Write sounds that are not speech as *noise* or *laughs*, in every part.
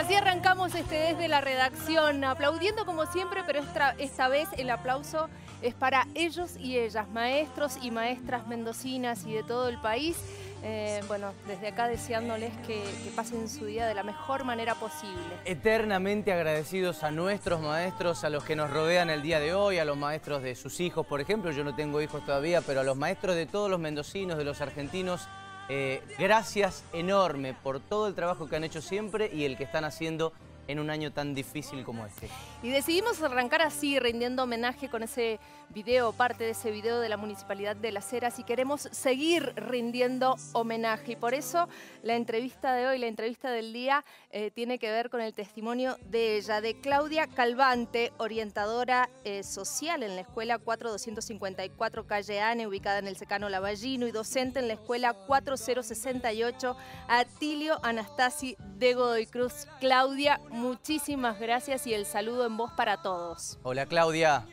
Así arrancamos este desde la redacción, aplaudiendo como siempre, pero esta, esta vez el aplauso es para ellos y ellas, maestros y maestras mendocinas y de todo el país. Eh, bueno, desde acá deseándoles que, que, pasen su día de la mejor manera posible. Eternamente agradecidos a nuestros maestros, a los que nos rodean el día de hoy, a los maestros de sus hijos, por ejemplo. Yo no tengo hijos todavía, pero a los maestros de todos los mendocinos, de los argentinos, eh, gracias enorme por todo el trabajo que han hecho siempre y el que están haciendo en un año tan difícil como este. Y decidimos arrancar así, rindiendo homenaje con ese video, parte de ese video de la Municipalidad de Las Heras y queremos seguir rindiendo homenaje. Y por eso la entrevista de hoy, la entrevista del día, eh, tiene que ver con el testimonio de ella, de Claudia Calvante, orientadora eh, social en la Escuela 4254 Calle Ane, ubicada en el Secano Lavallino, y docente en la Escuela 4068 Atilio Anastasi de Godoy Cruz. Claudia, muchísimas gracias y el saludo en voz para todos. Hola Claudia.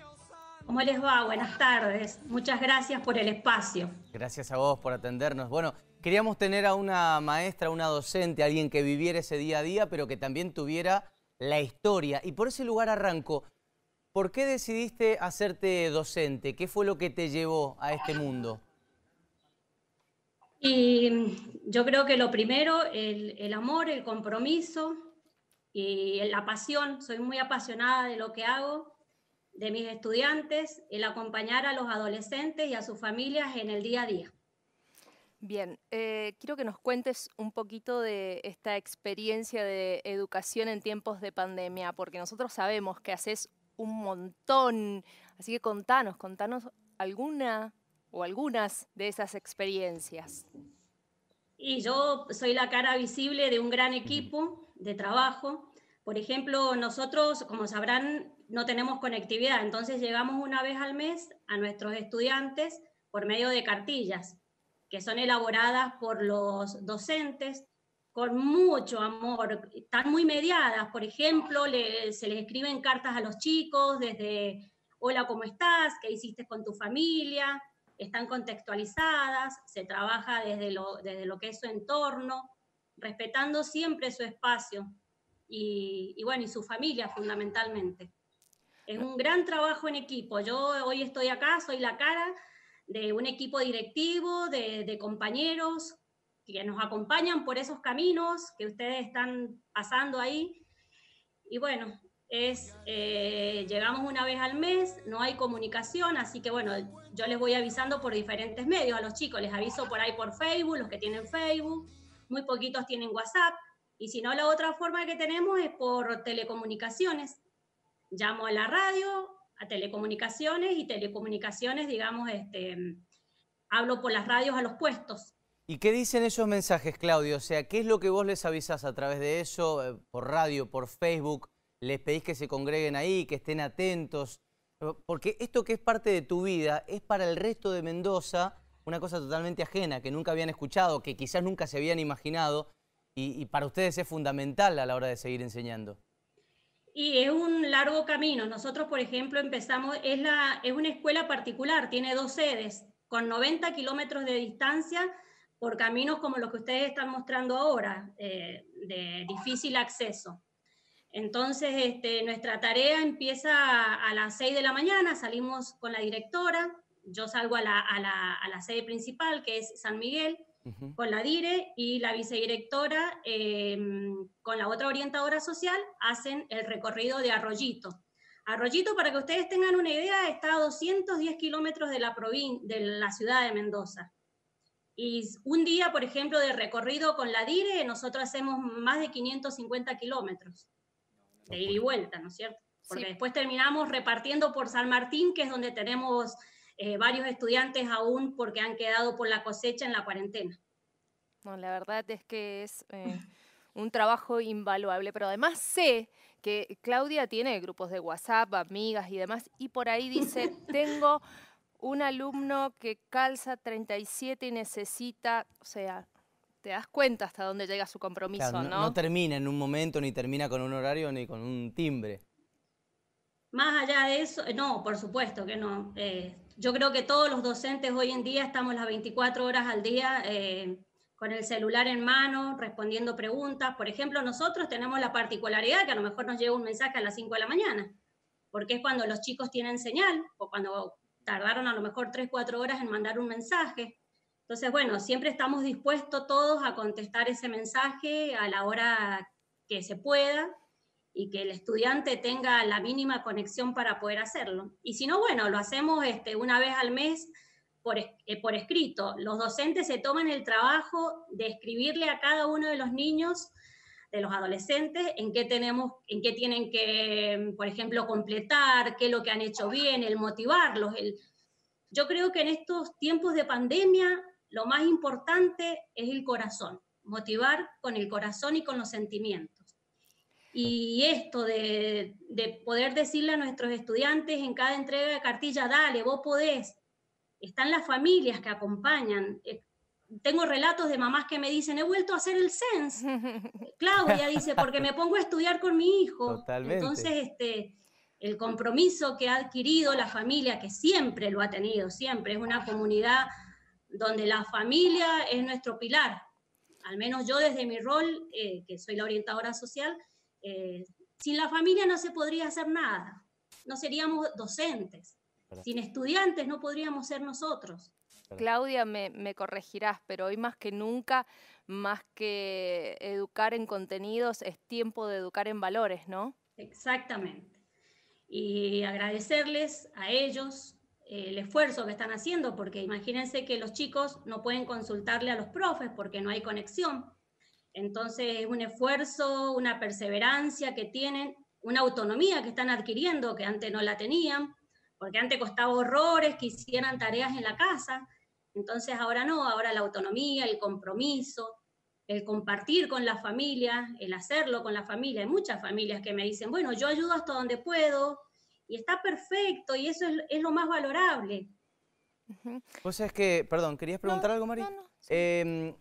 ¿Cómo les va? Buenas tardes. Muchas gracias por el espacio. Gracias a vos por atendernos. Bueno, queríamos tener a una maestra, una docente, alguien que viviera ese día a día, pero que también tuviera la historia. Y por ese lugar arranco. ¿Por qué decidiste hacerte docente? ¿Qué fue lo que te llevó a este mundo? Y yo creo que lo primero, el, el amor, el compromiso y la pasión. Soy muy apasionada de lo que hago de mis estudiantes, el acompañar a los adolescentes y a sus familias en el día a día. Bien, eh, quiero que nos cuentes un poquito de esta experiencia de educación en tiempos de pandemia, porque nosotros sabemos que haces un montón, así que contanos, contanos alguna o algunas de esas experiencias. Y yo soy la cara visible de un gran equipo de trabajo. Por ejemplo, nosotros, como sabrán, no tenemos conectividad, entonces llegamos una vez al mes a nuestros estudiantes por medio de cartillas, que son elaboradas por los docentes con mucho amor, están muy mediadas, por ejemplo, se les escriben cartas a los chicos desde, hola, ¿cómo estás? ¿Qué hiciste con tu familia? Están contextualizadas, se trabaja desde lo, desde lo que es su entorno, respetando siempre su espacio y, y bueno, y su familia fundamentalmente. Es un gran trabajo en equipo. Yo hoy estoy acá, soy la cara de un equipo directivo, de, compañeros que nos acompañan por esos caminos que ustedes están pasando ahí. Y bueno, es, eh, llegamos una vez al mes, no hay comunicación, así que bueno, yo les voy avisando por diferentes medios a los chicos, les aviso por ahí por Facebook, los que tienen Facebook, muy poquitos tienen WhatsApp, y si no, la otra forma que tenemos es por telecomunicaciones llamo a la radio, a telecomunicaciones y telecomunicaciones, digamos, este, hablo por las radios a los puestos. ¿Y qué dicen esos mensajes, Claudio? O sea, ¿qué es lo que vos les avisás a través de eso, eh, por radio, por Facebook? ¿Les pedís que se congreguen ahí, que estén atentos? Porque esto que es parte de tu vida es para el resto de Mendoza una cosa totalmente ajena, que nunca habían escuchado, que quizás nunca se habían imaginado, y para ustedes es fundamental a la hora de seguir enseñando. Y es un largo camino. Nosotros, por ejemplo, empezamos, es, la, es una escuela particular, tiene dos sedes, con 90 kilómetros de distancia por caminos como los que ustedes están mostrando ahora, eh, de difícil acceso. Entonces, este, nuestra tarea empieza a, las 6 de la mañana, salimos con la directora, yo salgo a la, a la, a la sede principal, que es San Miguel, con la DIRE y la vicedirectora em, con la otra orientadora social hacen el recorrido de Arroyito. Arroyito, para que ustedes tengan una idea, está a 210 kilómetros de la, de la ciudad de Mendoza. Y un día, por ejemplo, de recorrido con la DIRE, nosotros hacemos más de 550 kilómetros de ida y vuelta, ¿no es cierto? Porque después terminamos repartiendo por San Martín, que es donde tenemos eh, varios estudiantes aún porque han quedado por la cosecha en la cuarentena. No, la verdad es que es eh, *laughs* un trabajo invaluable, pero además sé que Claudia tiene grupos de WhatsApp, amigas y demás, y por ahí dice, *laughs* tengo un alumno que calza 37 y necesita, o sea, te das cuenta hasta dónde llega su compromiso, no, ¿no? No termina en un momento, ni termina con un horario, ni con un timbre. Más allá de eso, no, por supuesto que no. Eh, yo creo que todos los docentes hoy en día estamos las 24 horas al día eh, con el celular en mano, respondiendo preguntas. Por ejemplo, nosotros tenemos la particularidad que a lo mejor nos llega un mensaje a las 5 de la mañana, porque es cuando los chicos tienen señal o cuando tardaron a lo mejor 3, 4 horas en mandar un mensaje. Entonces, bueno, siempre estamos dispuestos todos a contestar ese mensaje a la hora que se pueda y que el estudiante tenga la mínima conexión para poder hacerlo. Y si no, bueno, lo hacemos este, una vez al mes por, eh, por escrito. Los docentes se toman el trabajo de escribirle a cada uno de los niños de los adolescentes, en qué tenemos, en qué tienen que, por ejemplo, completar, qué es lo que han hecho bien, el motivarlos. El... Yo creo que en estos tiempos de pandemia lo más importante es el corazón, motivar con el corazón y con los sentimientos. Y esto de, de, poder decirle a nuestros estudiantes en cada entrega de cartilla, dale, vos podés. Están las familias que acompañan. Eh, tengo relatos de mamás que me dicen, he vuelto a hacer el SENS. *laughs* Claudia dice, porque me pongo a estudiar con mi hijo. Totalmente. Entonces, este, el compromiso que ha adquirido la familia, que siempre lo ha tenido, siempre, es una comunidad donde la familia es nuestro pilar. Al menos yo desde mi rol, eh, que soy la orientadora social, eh, sin la familia no se podría hacer nada. No seríamos docentes. Sin estudiantes no podríamos ser nosotros. Claudia, me, me, corregirás, pero hoy más que nunca, más que educar en contenidos, es tiempo de educar en valores, ¿no? Exactamente. Y agradecerles a ellos, el esfuerzo que están haciendo, porque imagínense que los chicos no pueden consultarle a los profes porque no hay conexión. Entonces es un esfuerzo, una perseverancia que tienen, una autonomía que están adquiriendo que antes no la tenían, porque antes costaba horrores que hicieran tareas en la casa. Entonces ahora no, ahora la autonomía, el compromiso, el compartir con la familia, el hacerlo con la familia. Hay muchas familias que me dicen, bueno, yo ayudo hasta donde puedo, y está perfecto y eso es, lo más valorable. Pues es que, perdón, ¿querías preguntar algo, Mari? Em,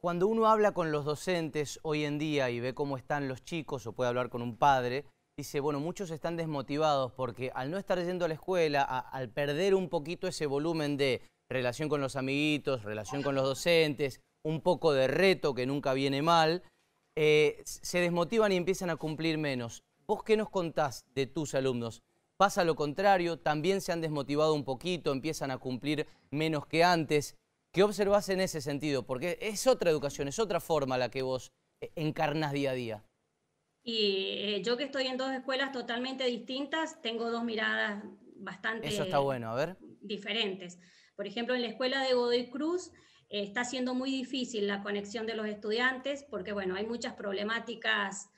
cuando uno habla con los docentes hoy en día y ve cómo están los chicos o puede hablar con un padre, dice, bueno, muchos están desmotivados porque al no estar yendo a la escuela, al perder un poquito ese volumen de relación con los amiguitos, relación con los docentes, un poco de reto que nunca viene mal, eh, se desmotivan y empiezan a cumplir menos. ¿Vos qué nos contás de tus alumnos? Pasa lo contrario, también se han desmotivado un poquito, empiezan a cumplir menos que antes. ¿Qué observás en ese sentido? Porque es otra educación, es otra forma la que vos eh, encarnas día a día. Y eh, yo que estoy en dos escuelas totalmente distintas, tengo dos miradas bastante Eso está bueno, a ver. diferentes. Por ejemplo, en la escuela de Godoy Cruz eh, está siendo muy difícil la conexión de los estudiantes porque, bueno, hay muchas problemáticas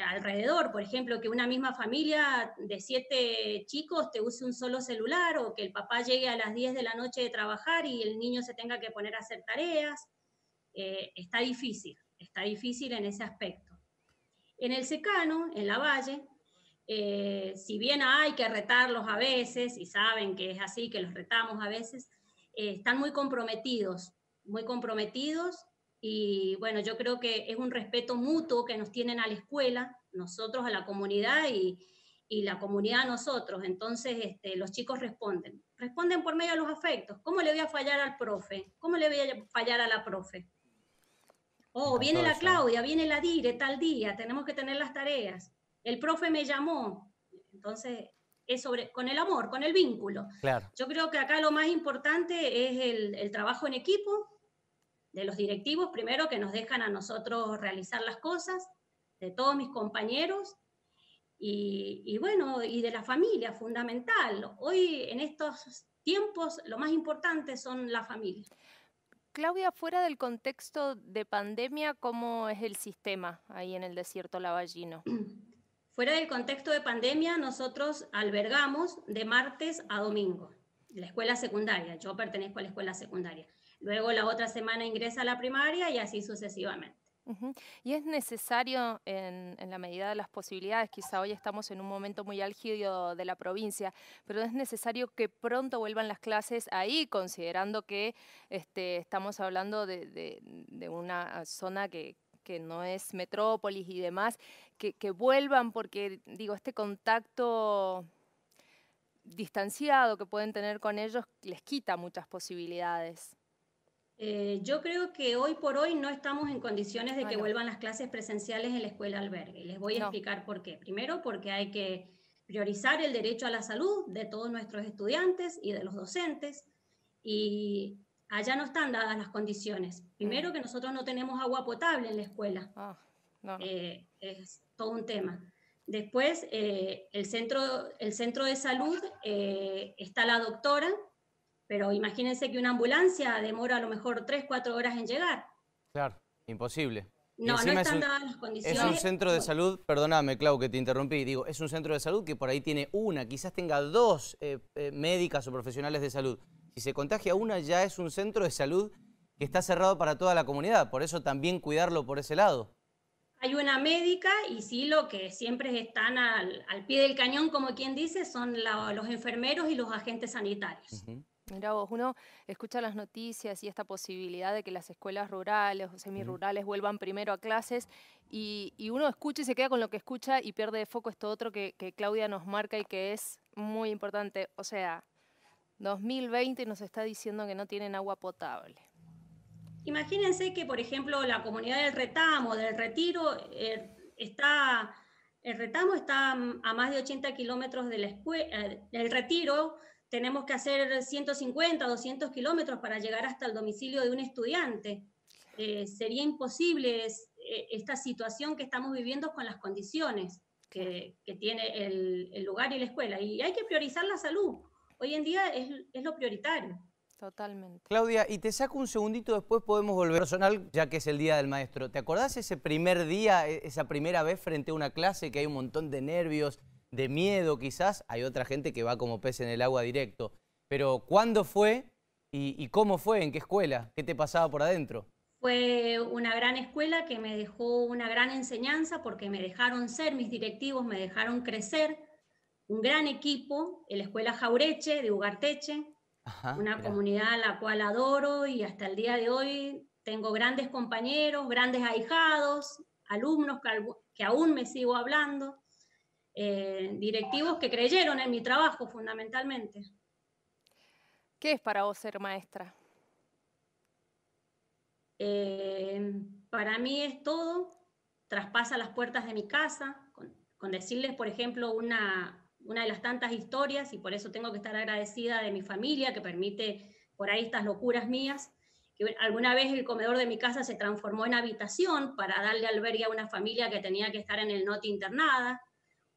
alrededor, por ejemplo, que una misma familia de siete chicos te use un solo celular o que el papá llegue a las 10 de la noche de trabajar y el niño se tenga que poner a hacer tareas. Eh, está difícil, está difícil en ese aspecto. En el secano, en la valle, eh, si bien hay que retarlos a veces, y saben que es así, que los retamos a veces, están muy comprometidos, muy comprometidos y bueno, yo creo que es un respeto mutuo que nos tienen a la escuela, nosotros a la comunidad y, y la comunidad a nosotros. Entonces, este, los chicos responden. Responden por medio de los afectos. ¿Cómo le voy a fallar al profe? ¿Cómo le voy a fallar a la profe? Oh, viene la Claudia, viene la Dire tal día, tenemos que tener las tareas. El profe me llamó. Entonces, es sobre, con el amor, con el vínculo. Claro. Yo creo que acá lo más importante es el, el trabajo en equipo, de los directivos, primero que nos dejan a nosotros realizar las cosas, de todos mis compañeros y, bueno, y de la familia, fundamental. Hoy en estos tiempos lo más importante son la familia. Claudia, fuera del contexto de pandemia, ¿cómo es el sistema ahí en el desierto lavallino? *clears throat* Fuera del contexto de pandemia, nosotros albergamos de martes a domingo la escuela secundaria. Yo pertenezco a la escuela secundaria. Luego la otra semana ingresa a la primaria y así sucesivamente. Y es necesario, en, la medida de las posibilidades, quizá hoy estamos en un momento muy álgido de la provincia, pero es necesario que pronto vuelvan las clases ahí, considerando que este, estamos hablando de, una zona que, no es metrópolis y demás, que, que vuelvan porque, digo, este contacto distanciado que pueden tener con ellos les quita muchas posibilidades. Eh, yo creo que hoy por hoy no estamos en condiciones de que vuelvan las clases presenciales en la escuela albergue. Les voy a explicar por qué. Primero, porque hay que priorizar el derecho a la salud de todos nuestros estudiantes y de los docentes. Y allá no están dadas las condiciones. Primero, mm. que nosotros no tenemos agua potable en la escuela. Ah, eh, es todo un tema. Después, eh, el, centro, el centro de salud está la doctora pero imagínense que una ambulancia demora a lo mejor 3, 4 horas en llegar. Claro, imposible. No, no están dadas las condiciones. Es un centro de salud, perdóname, Clau, que te interrumpí, digo, es un centro de salud que por ahí tiene una, quizás tenga dos eh, eh, médicas o profesionales de salud. Si se contagia una, ya es un centro de salud que está cerrado para toda la comunidad, por eso también cuidarlo por ese lado. Hay una médica y sí, lo que siempre están al, pie del cañón, como quien dice, son los enfermeros y los agentes sanitarios. Mira vos, uno escucha las noticias y esta posibilidad de que las escuelas rurales o semirurales vuelvan primero a clases y, uno escucha y se queda con lo que escucha y pierde de foco esto otro que, Claudia nos marca y que es muy importante. O sea, 2020 nos está diciendo que no tienen agua potable. Imagínense que, por ejemplo, la comunidad del retamo, del retiro, eh, está, el retamo está a más de 80 kilómetros de la escuela, eh, el retiro tenemos que hacer 150, 200 kilómetros para llegar hasta el domicilio de un estudiante. Eh, sería imposible eh, esta situación que estamos viviendo con las condiciones que, tiene el, lugar y la escuela. Y hay que priorizar la salud. Hoy en día es, es lo prioritario. Totalmente. Claudia, y te saco un segundito, después podemos volver personal, ya que es el Día del Maestro. ¿Te acordás ese primer día, e, esa primera vez frente a una clase que hay un montón de nervios, de miedo quizás, hay otra gente que va como pez en el agua directo. Pero ¿cuándo fue y, cómo fue? ¿En qué escuela? ¿Qué te pasaba por adentro? Fue una gran escuela que me dejó una gran enseñanza porque me dejaron ser mis directivos, me dejaron crecer. Un gran equipo, la Escuela Jaureche de Ugarteche, una comunidad a la cual adoro y hasta el día de hoy tengo grandes compañeros, grandes ahijados, alumnos que aún me sigo hablando. Eh, directivos que creyeron en mi trabajo fundamentalmente. ¿Qué es para vos ser maestra? Eh, para mí es todo, traspasa las puertas de mi casa, con, decirles, por ejemplo, una, una de las tantas historias, y por eso tengo que estar agradecida de mi familia, que permite por ahí estas locuras mías, que alguna vez el comedor de mi casa se transformó en habitación para darle albergue a una familia que tenía que estar en el NOTI internada,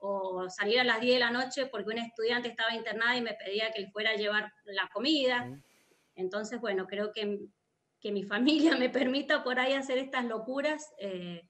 o salir a las 10 de la noche porque una estudiante estaba internada y me pedía que le fuera a llevar la comida. Entonces, bueno, creo que, que mi *laughs* familia me permita por ahí hacer estas locuras. Eh,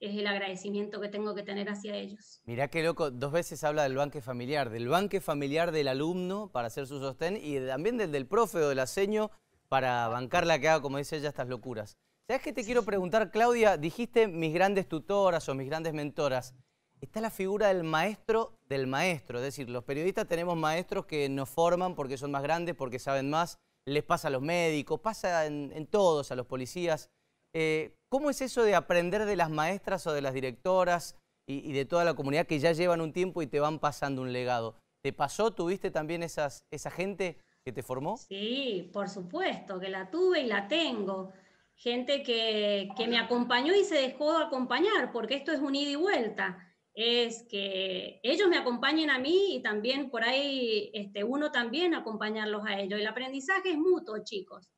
es el agradecimiento que tengo que tener hacia ellos. Mirá qué loco, dos veces habla del banque familiar, del banque familiar del alumno para hacer su sostén y también del del profe o del aseño para bancar la que haga, como dice ella, estas locuras. ¿Sabes qué te quiero preguntar, Claudia? Dijiste mis grandes tutoras o mis grandes mentoras está la figura del maestro del maestro. Es decir, los periodistas tenemos maestros que nos forman porque son más grandes, porque saben más. Les pasa a los médicos, pasa en, todos, a los policías. Eh, ¿Cómo es eso de aprender de las maestras o de las directoras y, de toda la comunidad que ya llevan un tiempo y te van pasando un legado? ¿Te pasó? ¿Tuviste también esas, esa gente que te formó? Sí, por supuesto, que la tuve y la tengo. Gente que, que me acompañó y se dejó acompañar, porque esto es un ida y vuelta es que ellos me acompañen a mí y también por ahí este, uno también acompañarlos a ellos. El aprendizaje es mutuo, chicos.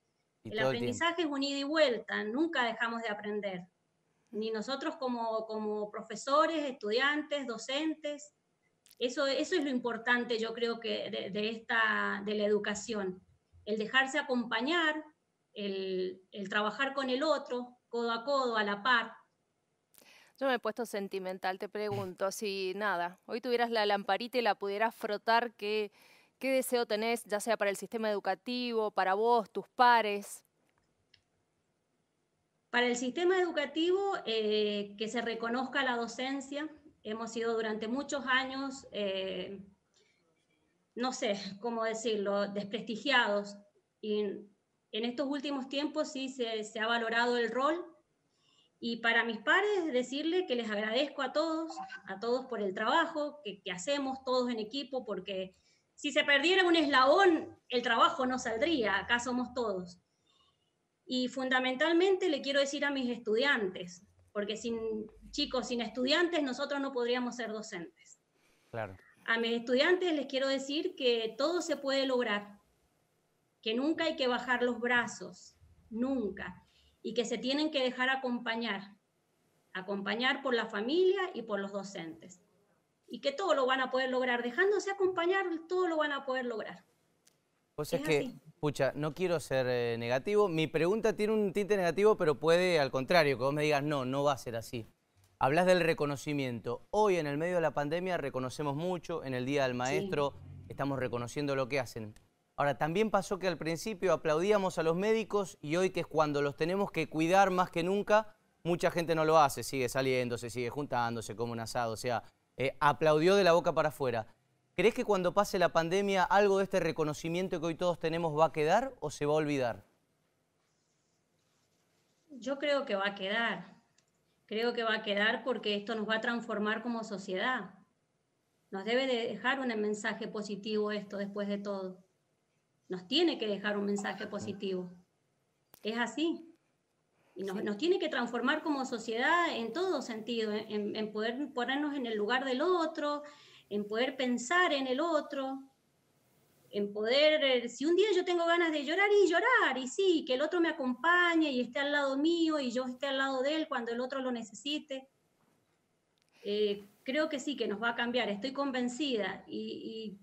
el aprendizaje es un ida y vuelta, nunca dejamos de aprender. Ni nosotros como, como profesores, estudiantes, docentes. Eso, eso es lo importante, yo creo que de, esta, de la educación. El dejarse acompañar, el, el trabajar con el otro, codo a codo, a la par yo me he puesto sentimental, te pregunto, si nada, hoy tuvieras la lamparita y la pudieras frotar, ¿qué, deseo tenés, ya sea para el sistema educativo, para vos, tus pares? Para el sistema educativo, eh, que se reconozca la docencia. Hemos sido durante muchos años, eh, no sé cómo decirlo, desprestigiados. Y en estos últimos tiempos sí se ha valorado el rol y para mis pares, decirle que les agradezco a todos, a todos por el trabajo que, hacemos todos en equipo, porque si se perdiera un eslabón, el trabajo no saldría, acá somos todos. Y fundamentalmente le quiero decir a mis estudiantes, porque sin chicos, sin estudiantes, nosotros no podríamos ser docentes. Claro. A mis estudiantes les quiero decir que todo se puede lograr, que nunca hay que bajar los brazos, nunca, y que se tienen que dejar acompañar, acompañar por la familia y por los docentes. Y que todo lo van a poder lograr, dejándose acompañar, todo lo van a poder lograr. Pues es, que, pucha, no quiero ser eh, negativo. Mi pregunta tiene un tinte negativo, pero puede al contrario, que vos me digas, no, no va a ser así. Hablas del reconocimiento. Hoy, en el medio de la pandemia, reconocemos mucho. En el Día del Maestro estamos reconociendo lo que hacen. Ahora, también pasó que al principio aplaudíamos a los médicos y hoy que es cuando los tenemos que cuidar más que nunca, mucha gente no lo hace, sigue saliendo, se sigue juntando, se come un asado, o sea, eh, aplaudió de la boca para afuera. ¿Crees que cuando pase la pandemia algo de este reconocimiento que hoy todos tenemos va a quedar o se va a olvidar? Yo creo que va a quedar. Creo que va a quedar porque esto nos va a transformar como sociedad. Nos debe de dejar un mensaje positivo esto después de todo. Nos tiene que dejar un mensaje positivo. Es así. Y nos, tiene que transformar como sociedad en todo sentido, en, en poder ponernos en el lugar del otro, en poder pensar en el otro, en poder, eh, si un día yo tengo ganas de llorar y llorar, y sí, que el otro me acompañe y esté al lado mío y yo esté al lado de él cuando el otro lo necesite. Eh, creo que sí, que nos va a cambiar, estoy convencida. Y,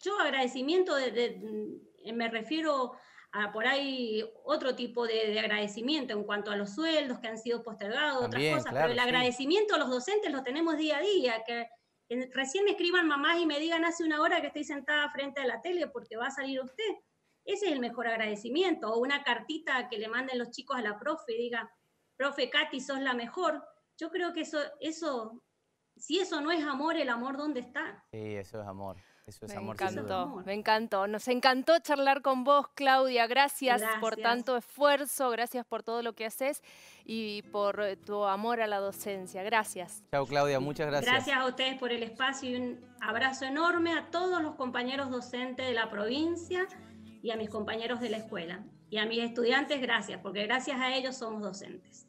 yo agradecimiento, de, me refiero a por ahí otro tipo de, agradecimiento en cuanto a los sueldos que han sido postergados, otras cosas, pero el agradecimiento a los docentes lo tenemos día a día, que recién me escriban mamás y me digan hace una hora que estoy sentada frente a la tele porque va a salir usted. Ese es el mejor agradecimiento. O una cartita que le manden los chicos a la profe y diga, profe Katy, sos la mejor. Yo creo que eso, eso, si eso no es amor, el amor, ¿dónde está? Sí, eso es amor. Eso es me amor, encantó, me encantó. Nos encantó charlar con vos, Claudia. Gracias, por tanto esfuerzo, gracias por todo lo que haces y por eh, tu amor a la docencia. Gracias. Chao, Claudia, muchas gracias. Gracias a ustedes por el espacio y un abrazo enorme a todos los compañeros docentes de la provincia y a mis compañeros de la escuela. Y a mis estudiantes, gracias, porque gracias a ellos somos docentes.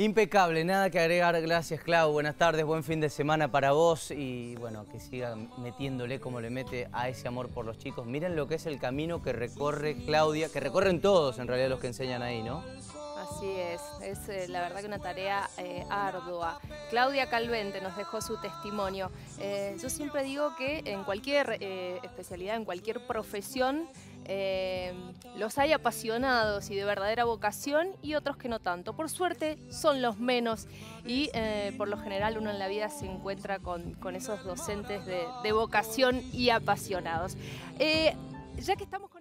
Impecable, nada que agregar. Gracias, Clau. Buenas tardes, buen fin de semana para vos y bueno, que siga metiéndole como le mete a ese amor por los chicos. Miren lo que es el camino que recorre Claudia, que recorren todos en realidad los que enseñan ahí, ¿no? Así es, es eh, la verdad que una tarea eh, ardua. Claudia Calvente nos dejó su testimonio. Eh, yo siempre digo que en cualquier especialidad, en cualquier profesión, eh, los hay apasionados y de verdadera vocación y otros que no tanto. Por suerte son los menos y eh, por lo general uno en la vida se encuentra con, esos docentes de, vocación y apasionados. Eh, ya que estamos con